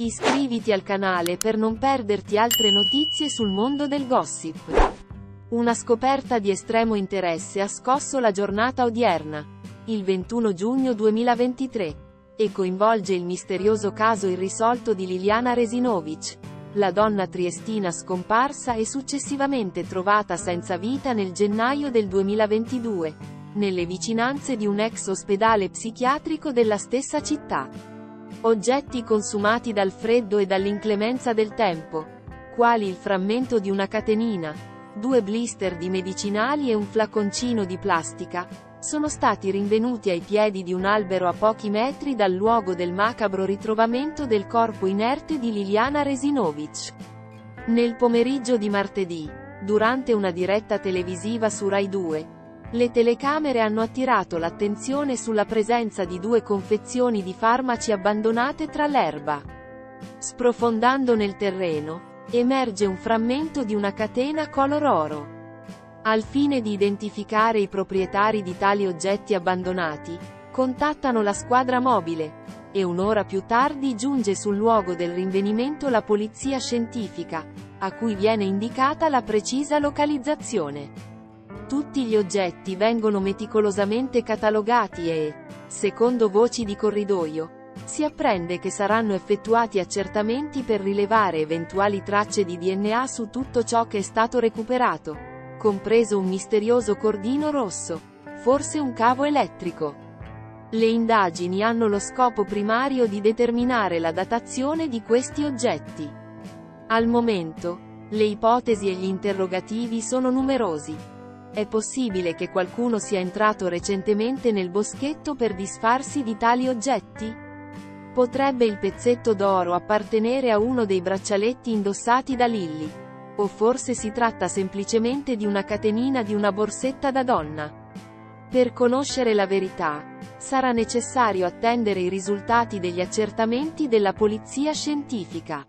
Iscriviti al canale per non perderti altre notizie sul mondo del gossip. Una scoperta di estremo interesse ha scosso la giornata odierna, il 21 giugno 2023, e coinvolge il misterioso caso irrisolto di Liliana Resinovic, la donna triestina scomparsa e successivamente trovata senza vita nel gennaio del 2022 nelle vicinanze di un ex ospedale psichiatrico della stessa città. Oggetti consumati dal freddo e dall'inclemenza del tempo, quali il frammento di una catenina, due blister di medicinali e un flaconcino di plastica, sono stati rinvenuti ai piedi di un albero a pochi metri dal luogo del macabro ritrovamento del corpo inerte di Liliana Resinovic. Nel pomeriggio di martedì, durante una diretta televisiva su Rai 2, le telecamere hanno attirato l'attenzione sulla presenza di due confezioni di farmaci abbandonate tra l'erba. Sprofondando nel terreno, emerge un frammento di una catena color oro. Al fine di identificare i proprietari di tali oggetti abbandonati, contattano la squadra mobile, e un'ora più tardi giunge sul luogo del rinvenimento la polizia scientifica, a cui viene indicata la precisa localizzazione. Tutti gli oggetti vengono meticolosamente catalogati e, secondo voci di corridoio, si apprende che saranno effettuati accertamenti per rilevare eventuali tracce di DNA su tutto ciò che è stato recuperato, compreso un misterioso cordino rosso, forse un cavo elettrico. Le indagini hanno lo scopo primario di determinare la datazione di questi oggetti. Al momento, le ipotesi e gli interrogativi sono numerosi. È possibile che qualcuno sia entrato recentemente nel boschetto per disfarsi di tali oggetti? Potrebbe il pezzetto d'oro appartenere a uno dei braccialetti indossati da Lilly. O forse si tratta semplicemente di una catenina di una borsetta da donna. Per conoscere la verità, sarà necessario attendere i risultati degli accertamenti della polizia scientifica.